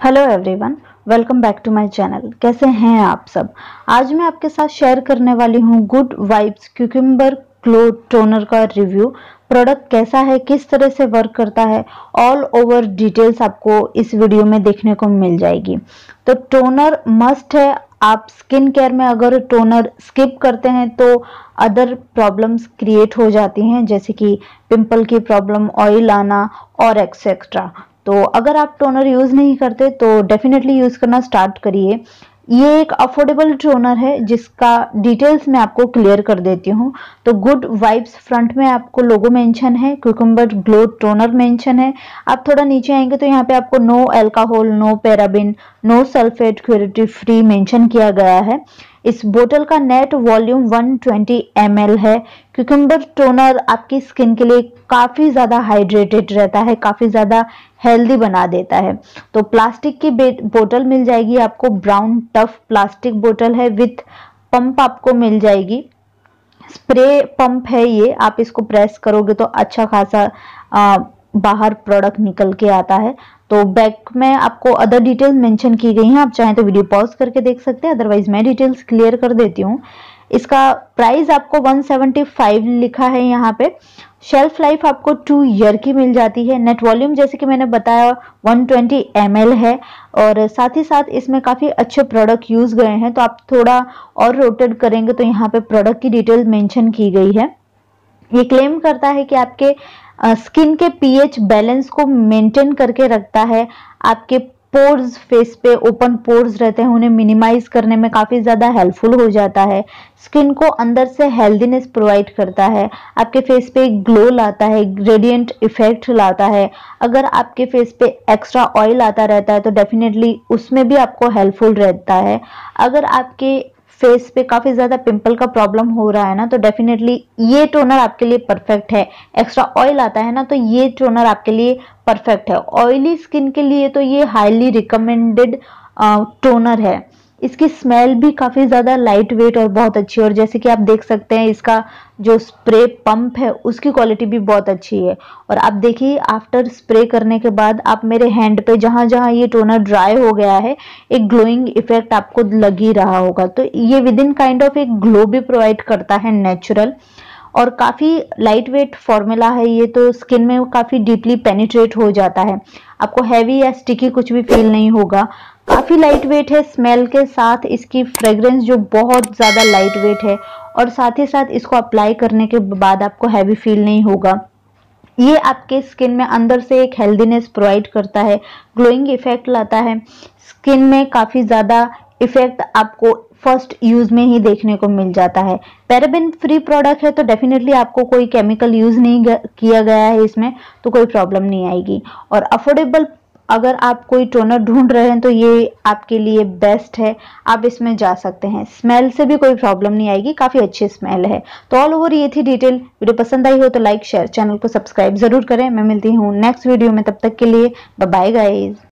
Hello everyone welcome back to my channel कैसे हैं आप सब? आज मैं आपके साथ शेयर करने वाली हूँ good vibes cucumber glow toner का रिव्यू प्रोडक्ट कैसा है, किस तरह से वर्क करता है ऑल ओवर डिटेल्स आपको इस वीडियो में देखने को मिल जाएगी. तो टोनर मस्ट है, आप स्किन केयर में अगर टोनर स्किप करते हैं तो अदर प्रॉब्लम्स क्रिएट हो जाती हैं, जैसे कि पिंपल की प्रॉब्लम ऑयल आना और एक्सेट्रा तो अगर आप टोनर यूज़ नहीं करते तो डेफिनेटली यूज़ करना स्टार्ट करिए। ये एक अफोर्डेबल टोनर है, जिसका डिटेल्स मैं आपको क्लियर कर देती हूँ। तो गुड वाइब्स फ्रंट में आपको लोगो मेंशन है क्यूकम्बर ग्लो टोनर मेंशन है। आप थोड़ा नीचे आएँगे तो यहाँ पे आपको no alcohol no paraben no sulphate cruelty free mention किया गया है। इस बोतल का नेट वॉल्यूम 120 ट्वेंटी है। क्यूकम्बर टोनर आपकी स्किन के लिए काफ़ी ज़्यादा हाइड्रेटेड रहता है काफ़ी ज़्यादा हेल्दी बना देता है। तो प्लास्टिक की बोतल मिल जाएगी आपको ब्राउन टफ प्लास्टिक बोतल है विथ पंप आपको मिल जाएगी। स्प्रे पंप है ये आप इसको प्रेस करोगे तो अच्छा खासा आ, बाहर प्रोडक्ट निकल के आता है। तो बैक में आपको अदर डिटेल्स मेंशन की गई हैं, आप चाहें तो वीडियो पॉज करके देख सकते हैं अदरवाइज़ मैं डिटेल्स क्लियर कर देती हूँ। इसका प्राइस आपको 175 लिखा है यहाँ पे। शेल्फ लाइफ आपको टू ईयर की मिल जाती है। नेट वॉल्यूम जैसे कि मैंने बताया 120 ट्वेंटी है। और साथ ही साथ इसमें काफ़ी अच्छे प्रोडक्ट यूज़ गए हैं तो आप थोड़ा और रोटेट करेंगे तो यहाँ पे प्रोडक्ट की डिटेल मेंशन की गई है। ये क्लेम करता है कि आपके स्किन के पीएच बैलेंस को मेंटेन करके रखता है। आपके पोर्स फेस पे ओपन पोर्स रहते हैं, उन्हें मिनिमाइज करने में काफ़ी ज़्यादा हेल्पफुल हो जाता है। स्किन को अंदर से हेल्दीनेस प्रोवाइड करता है। आपके फेस पे ग्लो लाता है ग्रेडियंट इफ़ेक्ट लाता है। अगर आपके फेस पे एक्स्ट्रा ऑयल आता रहता है तो डेफिनेटली उसमें भी आपको हेल्पफुल रहता है। अगर आपके फेस पे काफ़ी ज़्यादा पिंपल का प्रॉब्लम हो रहा है ना तो डेफिनेटली ये टोनर आपके लिए परफेक्ट है। एक्स्ट्रा ऑयल आता है ना तो ये टोनर आपके लिए परफेक्ट है। ऑयली स्किन के लिए तो ये हाईली रिकमेंडेड टोनर है। इसकी स्मेल भी काफ़ी ज़्यादा लाइट वेट और बहुत अच्छी है। और जैसे कि आप देख सकते हैं, इसका जो स्प्रे पंप है, उसकी क्वालिटी भी बहुत अच्छी है। और आप देखिए आफ्टर स्प्रे करने के बाद आप मेरे हैंड पे जहाँ जहाँ ये टोनर ड्राई हो गया है, एक ग्लोइंग इफ़ेक्ट आपको लग ही रहा होगा। तो ये विद इन काइंड ऑफ़ एक ग्लो भी प्रोवाइड करता है नेचुरल और काफ़ी लाइट वेट फॉर्मूला है ये तो स्किन में काफ़ी डीपली पेनिट्रेट हो जाता है। आपको हैवी या स्टिकी कुछ भी फील नहीं होगा। काफ़ी लाइट वेट है स्मेल के साथ इसकी फ्रेग्रेंस जो बहुत ज़्यादा लाइट वेट है और साथ ही साथ इसको अप्लाई करने के बाद आपको हैवी फील नहीं होगा। ये आपके स्किन में अंदर से एक हेल्दीनेस प्रोवाइड करता है ग्लोइंग इफ़ेक्ट लाता है। स्किन में काफ़ी ज़्यादा इफ़ेक्ट आपको फ़र्स्ट यूज़ में ही देखने को मिल जाता है। पैराबिन फ्री प्रोडक्ट है तो डेफिनेटली आपको कोई केमिकल यूज़ नहीं किया गया है इसमें तो कोई प्रॉब्लम नहीं आएगी। और अफोर्डेबल अगर आप कोई टोनर ढूंढ रहे हैं तो ये आपके लिए बेस्ट है। आप इसमें जा सकते हैं। स्मेल से भी कोई प्रॉब्लम नहीं आएगी, काफ़ी अच्छी स्मेल है। तो ऑल ओवर ये थी डिटेल वीडियो पसंद आई हो तो लाइक शेयर चैनल को सब्सक्राइब ज़रूर करें। मैं मिलती हूँ नेक्स्ट वीडियो में, तब तक के लिए बाय गाइज़